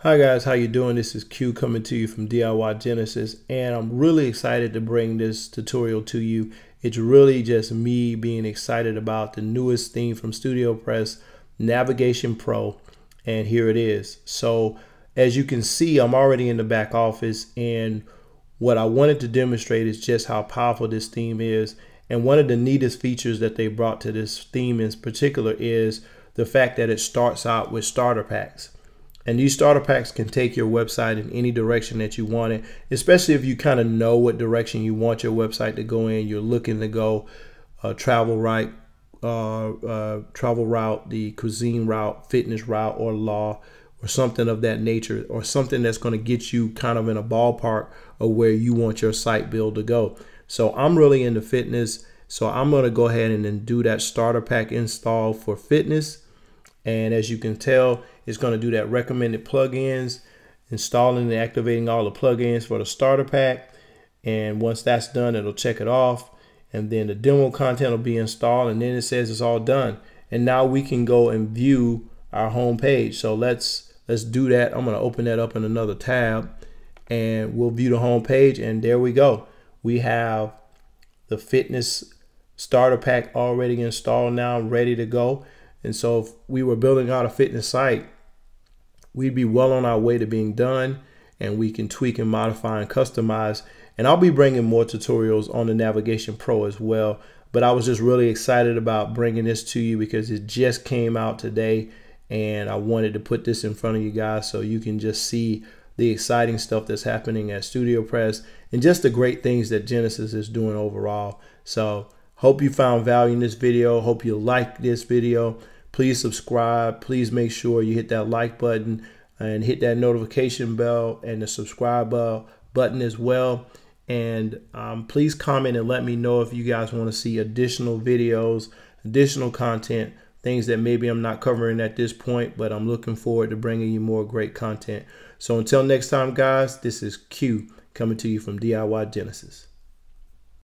Hi guys, how you doing? This is Q coming to you from DIY Genesis and I'm really excited to bring this tutorial to you. It's really just me being excited about the newest theme from Studio Press, Navigation Pro, and here it is. So as you can see, I'm already in the back office and what I wanted to demonstrate is just how powerful this theme is. And one of the neatest features that they brought to this theme in particular is the fact that it starts out with starter packs. And these starter packs can take your website in any direction that you want it, especially if you kind of know what direction you want your website to go in. You're looking to go uh, travel right, uh, uh, travel route, the cuisine route, fitness route, or law, or something of that nature, or something that's going to get you kind of in a ballpark of where you want your site build to go. So I'm really into fitness. So I'm going to go ahead and then do that starter pack install for fitness. And as you can tell, it's going to do that recommended plugins, installing and activating all the plugins for the starter pack. And once that's done, it'll check it off. And then the demo content will be installed. And then it says it's all done. And now we can go and view our home page. So let's let's do that. I'm going to open that up in another tab and we'll view the home page. And there we go. We have the fitness starter pack already installed now, ready to go. And so if we were building out a fitness site, we'd be well on our way to being done and we can tweak and modify and customize. And I'll be bringing more tutorials on the Navigation Pro as well. But I was just really excited about bringing this to you because it just came out today and I wanted to put this in front of you guys so you can just see the exciting stuff that's happening at Studio Press and just the great things that Genesis is doing overall. So hope you found value in this video. Hope you like this video please subscribe. Please make sure you hit that like button and hit that notification bell and the subscribe button as well. And um, please comment and let me know if you guys want to see additional videos, additional content, things that maybe I'm not covering at this point, but I'm looking forward to bringing you more great content. So until next time, guys, this is Q coming to you from DIY Genesis.